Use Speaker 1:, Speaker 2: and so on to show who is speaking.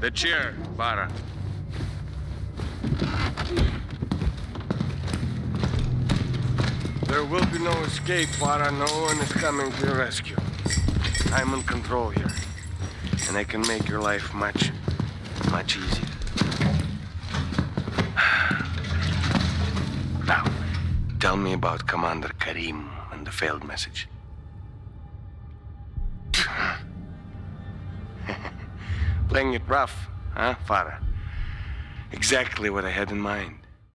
Speaker 1: The chair, Farah.
Speaker 2: There will be no escape, Farah. No one is coming to your rescue. I'm in control here. And I can make your life much, much easier. Now, tell me about Commander Karim and the failed message. Playing it rough, huh, Farah? Exactly what I had in mind.